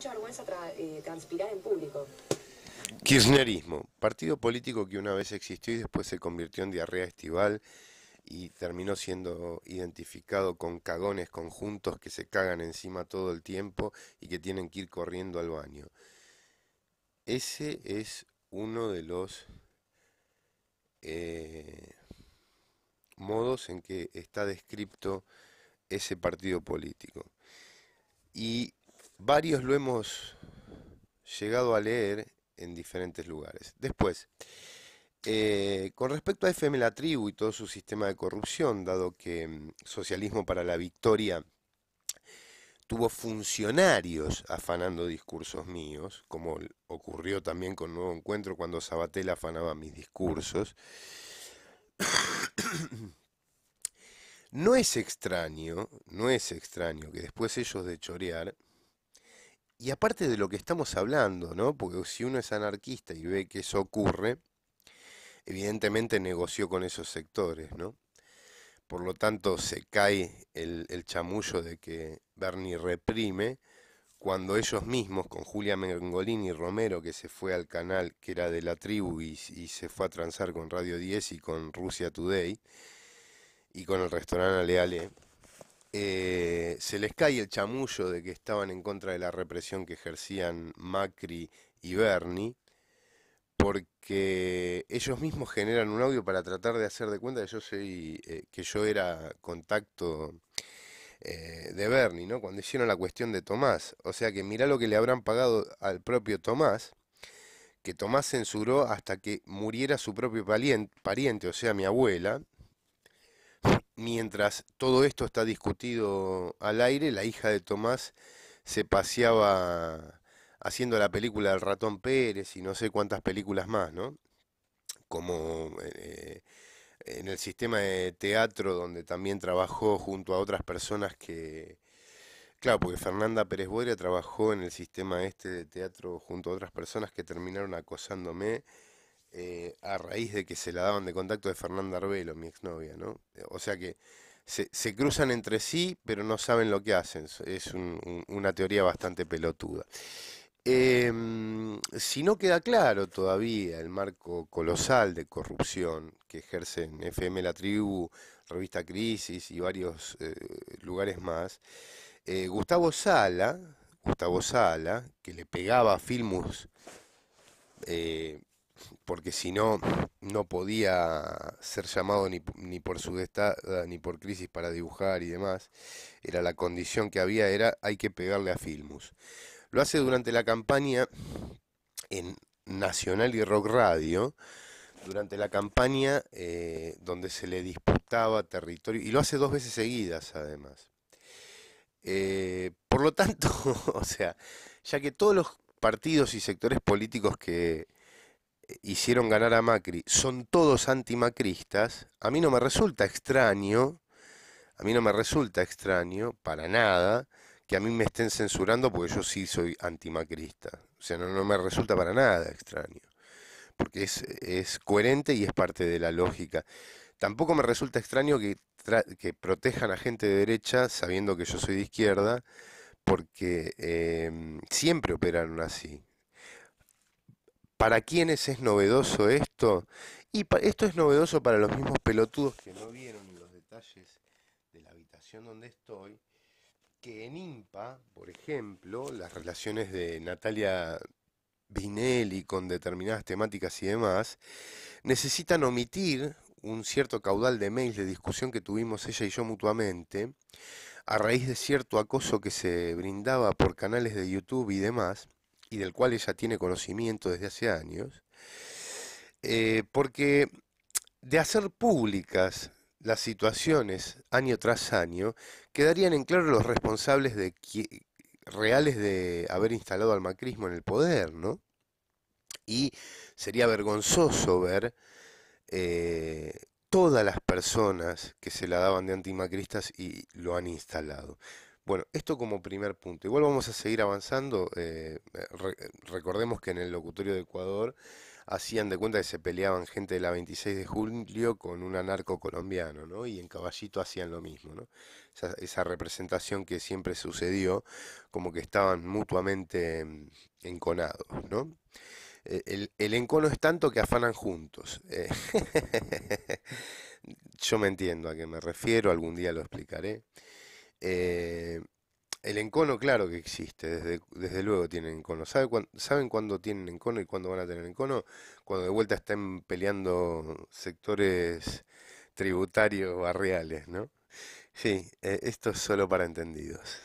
mucha vergüenza eh, transpirar en público. Kirchnerismo, partido político que una vez existió y después se convirtió en diarrea estival y terminó siendo identificado con cagones conjuntos que se cagan encima todo el tiempo y que tienen que ir corriendo al baño. Ese es uno de los eh, modos en que está descrito ese partido político. Y varios lo hemos llegado a leer en diferentes lugares. Después, eh, con respecto a FM La Tribu y todo su sistema de corrupción, dado que mm, Socialismo para la Victoria tuvo funcionarios afanando discursos míos, como ocurrió también con Nuevo Encuentro cuando Sabatel afanaba mis discursos. No es extraño, no es extraño que después ellos de chorear, y aparte de lo que estamos hablando, ¿no? Porque si uno es anarquista y ve que eso ocurre, evidentemente negoció con esos sectores, ¿no? Por lo tanto, se cae el, chamullo de que Bernie reprime cuando ellos mismos, con Julia Mengolini y Romero, que se fue al canal que era de la tribu y, se fue a transar con Radio 10 y con Rusia Today, y con el restaurante Aleale, eh, se les cae el chamullo de que estaban en contra de la represión que ejercían Macri y Bernie, porque ellos mismos generan un audio para tratar de hacer de cuenta que yo soy, eh, que yo era contacto eh, de Bernie, ¿no? Cuando hicieron la cuestión de Tomás. O sea que mirá lo que le habrán pagado al propio Tomás, que Tomás censuró hasta que muriera su propio pariente, o sea, mi abuela, mientras todo esto está discutido al aire, la hija de Tomás se paseaba haciendo la película del ratón Pérez y no sé cuántas películas más, ¿no? Como eh, en el sistema de teatro donde también trabajó junto a otras personas que... Claro, porque Fernanda Pérez Boria trabajó en el sistema este de teatro junto a otras personas que terminaron acosándome eh, a raíz de que se la daban de contacto de Fernanda Arbelo, mi exnovia, ¿no? O sea que se, cruzan entre sí, pero no saben lo que hacen. Es una teoría bastante pelotuda. Em, si no queda claro todavía el marco colosal de corrupción que ejercen FM La Tribu, Revista Crisis y varios eh, lugares más, eh, Gustavo Sala, Gustavo Sala, que le pegaba a Filmus porque si no, no podía ser llamado ni, ni por Sudestada ni por Crisis para dibujar y demás. Era la condición que había, era hay que pegarle a Filmus. Lo hace durante la campaña en Nacional y Rock Radio, durante la campaña eh, donde se le disputaba territorio, y lo hace dos veces seguidas además. Eh, por lo tanto, o sea, ya que todos los partidos y sectores políticos que hicieron ganar a Macri son todos antimacristas, a mí no me resulta extraño, a mí no me resulta extraño, para nada, que a mí me estén censurando porque yo sí soy antimacrista. O sea, no, no me resulta para nada extraño, porque es, es coherente y es parte de la lógica. Tampoco me resulta extraño que, que protejan a gente de derecha sabiendo que yo soy de izquierda, porque eh, siempre operaron así. ¿Para quiénes es novedoso esto? Y esto es novedoso para los mismos pelotudos que no vieron los detalles de la habitación donde estoy, que en IMPA, por ejemplo, las relaciones de Natalia Vinelli con determinadas temáticas y demás, necesitan omitir un cierto caudal de mails de discusión que tuvimos ella y yo mutuamente, a raíz de cierto acoso que se brindaba por canales de YouTube y demás, y del cual ella tiene conocimiento desde hace años, eh, porque de hacer públicas las situaciones año tras año, quedarían en claro los responsables de reales de haber instalado al macrismo en el poder, ¿no? Y sería vergonzoso ver eh, todas las personas que se la daban de antimacristas y lo han instalado. Bueno, esto como primer punto. Igual vamos a seguir avanzando. Eh, recordemos que en el locutorio de Ecuador hacían de cuenta que se peleaban gente de la 26 de julio con un anarco colombiano, ¿no? Y en Caballito hacían lo mismo, ¿no? Esa, representación que siempre sucedió, como que estaban mutuamente mm, enconados, ¿no? Eh, El, el encono es tanto que afanan juntos. eh. Yo me entiendo a qué me refiero, algún día lo explicaré. Eh, el encono, claro que existe, desde, desde luego tienen encono. ¿Sabe ¿Saben cuándo tienen encono y cuándo van a tener encono? Cuando de vuelta estén peleando sectores tributarios barriales, ¿no? Sí, eh, esto es solo para entendidos.